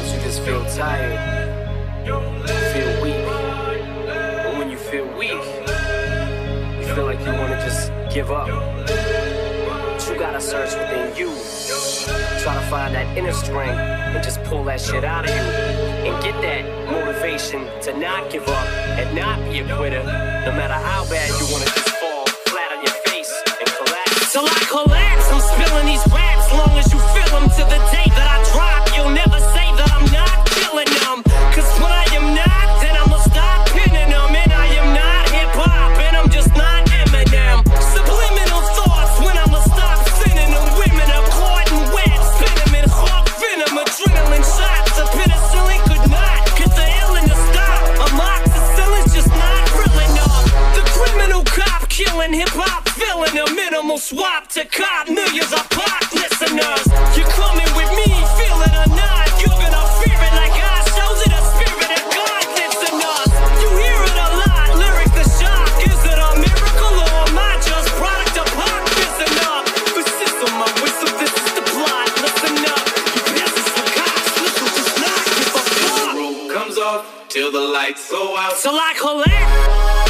Sometimes you just feel tired, feel weak. But when you feel weak, you feel like you wanna just give up. But you gotta search within you. Try to find that inner strength and just pull that shit out of you. And get that motivation to not give up and not be a quitter. No matter how bad you wanna just fall flat on your face and collapse. Till I collapse, I'm spilling these raps long as you feel them to the day killing hip hop, filling a minimal swap to cop millions of pop listeners. You coming with me, feel it or not? You're gonna fear it like I shows it a spirit of God lives in us. You hear it a lot, lyric the shock. Is it a miracle or am I just product of pop? Listen up, is on my whistle, this is the plot. Listen up, you for cops, listen, just not give a fuck. Comes off till the lights go out. Till I collect.